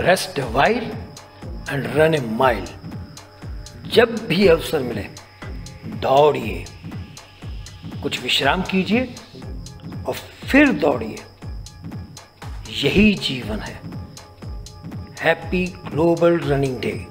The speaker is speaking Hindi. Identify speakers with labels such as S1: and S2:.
S1: Rest while and run a mile जब भी अवसर मिले, दौड़िए। कुछ विश्राम कीजिए और फिर दौड़िए। यही जीवन है। Happy global running day